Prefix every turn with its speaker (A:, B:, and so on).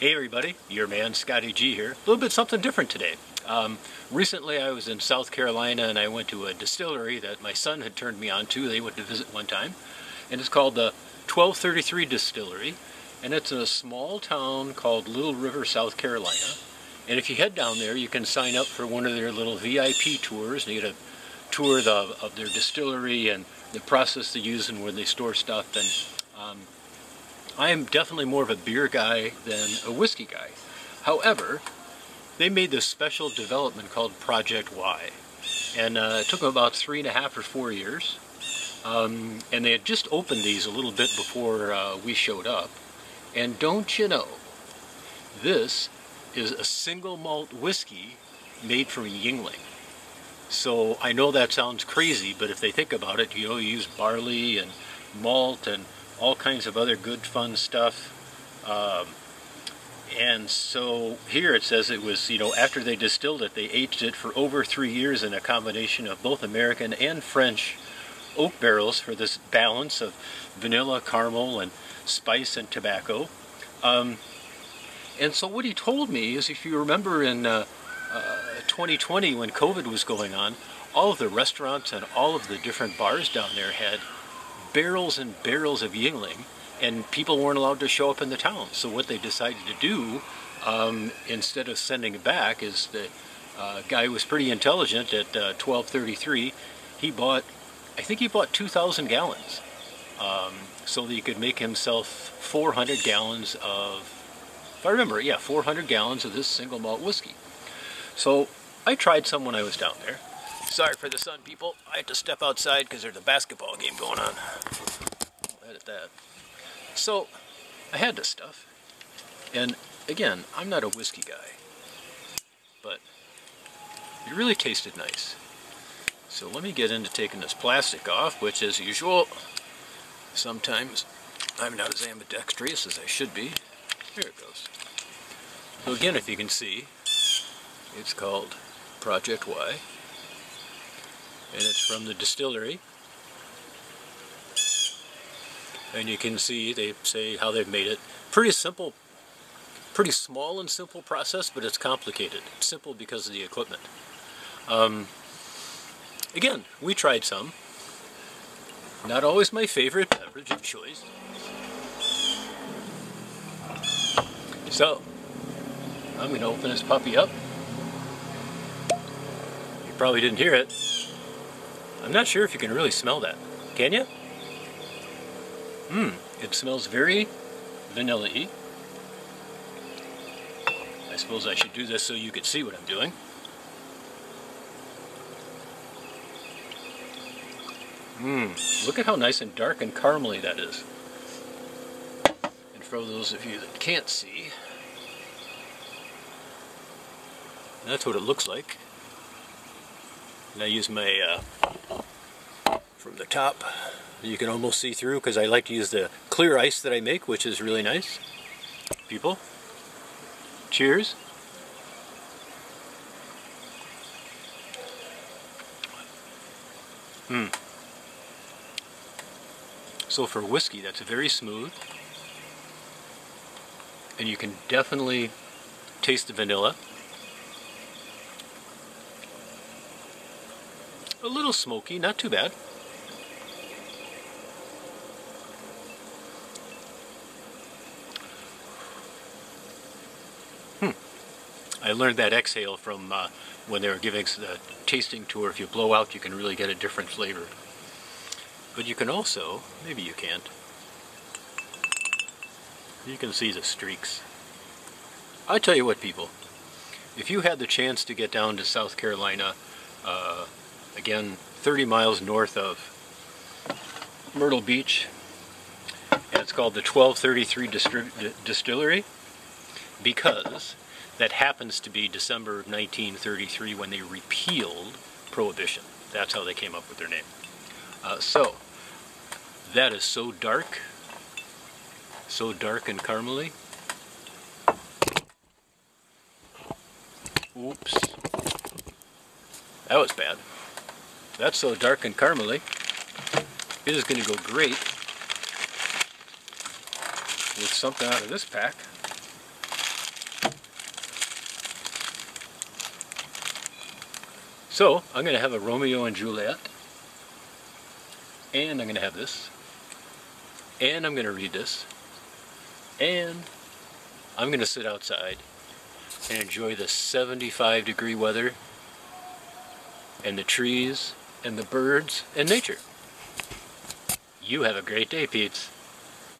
A: Hey everybody, your man Scotty G here. A little bit something different today. Um, recently I was in South Carolina and I went to a distillery that my son had turned me on to. They went to visit one time. And it's called the 1233 Distillery. And it's in a small town called Little River, South Carolina. And if you head down there, you can sign up for one of their little VIP tours. And you get a tour of, of their distillery and the process they use and where they store stuff. And um, I am definitely more of a beer guy than a whiskey guy. However, they made this special development called Project Y. And uh, it took them about three and a half or four years. Um, and they had just opened these a little bit before uh, we showed up. And don't you know, this is a single malt whiskey made from Yuengling. So I know that sounds crazy, but if they think about it, you know, you use barley and malt and all kinds of other good fun stuff. Um, and so here it says it was, you know, after they distilled it, they aged it for over three years in a combination of both American and French oak barrels for this balance of vanilla, caramel, and spice and tobacco. Um, and so what he told me is if you remember in uh, uh, 2020 when COVID was going on, all of the restaurants and all of the different bars down there had barrels and barrels of Yuengling, and people weren't allowed to show up in the town. So what they decided to do, um, instead of sending it back, is the uh, guy was pretty intelligent at uh, 1233. He bought, I think he bought 2,000 gallons, um, so that he could make himself 400 gallons of, if I remember, yeah, 400 gallons of this single malt whiskey. So I tried some when I was down there. Sorry for the sun, people. I had to step outside because there's a basketball game going on. I'll edit that. So, I had this stuff. And again, I'm not a whiskey guy. But it really tasted nice. So let me get into taking this plastic off, which as usual, sometimes I'm not as ambidextrous as I should be. Here it goes. So again, if you can see, it's called Project Y and it's from the distillery. And you can see they say how they've made it. Pretty simple pretty small and simple process but it's complicated. Simple because of the equipment. Um, again we tried some. Not always my favorite beverage of choice. So I'm going to open this puppy up. You probably didn't hear it I'm not sure if you can really smell that. Can you? Mmm, it smells very vanilla-y. I suppose I should do this so you could see what I'm doing. Mmm, look at how nice and dark and caramely that is. And for those of you that can't see, that's what it looks like. And I use my uh, from the top. You can almost see through because I like to use the clear ice that I make, which is really nice. People, cheers. Hmm. So for whiskey, that's very smooth. And you can definitely taste the vanilla. A little smoky, not too bad. Hmm. I learned that exhale from uh, when they were giving us the tasting tour. If you blow out, you can really get a different flavor. But you can also, maybe you can't, you can see the streaks. I tell you what, people, if you had the chance to get down to South Carolina, uh, again, 30 miles north of Myrtle Beach, and it's called the 1233 Distillery, because that happens to be December of 1933 when they repealed Prohibition. That's how they came up with their name. Uh, so, that is so dark, so dark and caramely. Oops. That was bad. That's so dark and caramely. It is going to go great with something out of this pack. So, I'm going to have a Romeo and Juliet. And I'm going to have this. And I'm going to read this. And I'm going to sit outside and enjoy the 75 degree weather and the trees and the birds and nature. You have a great day, Pete's.